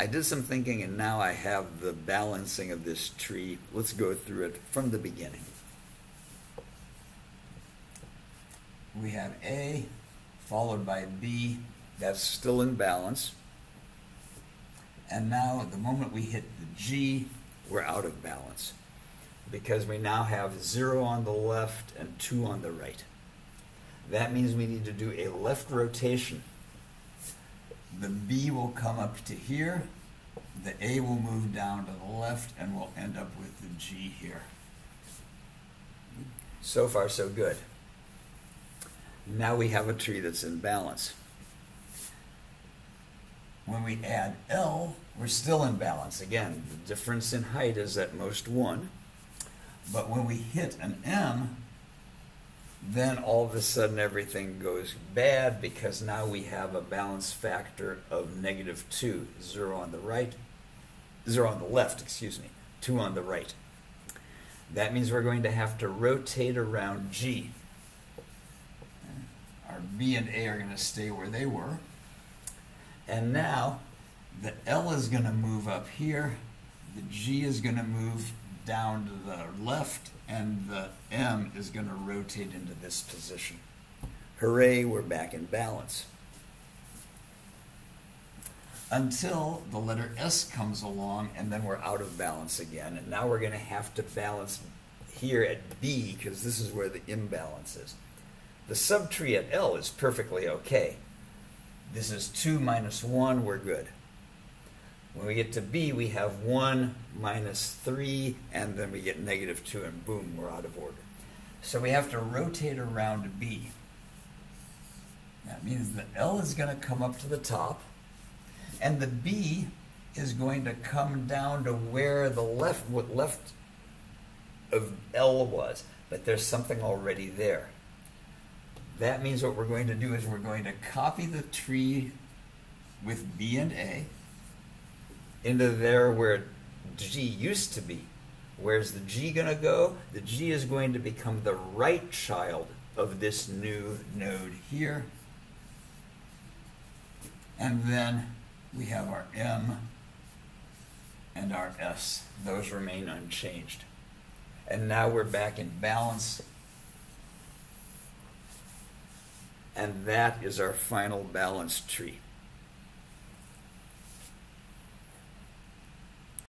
I did some thinking and now I have the balancing of this tree. Let's go through it from the beginning. We have A followed by B. That's still in balance. And now, the moment we hit the G, we're out of balance because we now have 0 on the left and 2 on the right. That means we need to do a left rotation. The B will come up to here, the A will move down to the left, and we'll end up with the G here. So far, so good. Now we have a tree that's in balance. When we add L, we're still in balance. Again, the difference in height is at most 1. But when we hit an M, then all of a sudden everything goes bad because now we have a balance factor of negative 2. 0 on the right, 0 on the left, excuse me, 2 on the right. That means we're going to have to rotate around G. Our B and A are going to stay where they were. And now the L is going to move up here, the G is going to move down to the left, and the M is going to rotate into this position. Hooray, we're back in balance. Until the letter S comes along, and then we're out of balance again. And now we're going to have to balance here at B, because this is where the imbalance is. The subtree at L is perfectly okay. This is 2 minus 1, we're good. When we get to B, we have 1 minus 3, and then we get negative 2, and boom, we're out of order. So we have to rotate around B. That means the L is going to come up to the top, and the B is going to come down to where the left, what left of L was, but there's something already there. That means what we're going to do is we're going to copy the tree with B and A into there where G used to be. Where's the G going to go? The G is going to become the right child of this new node here. And then we have our M and our S. Those remain unchanged. And now we're back in balance and that is our final balanced tree.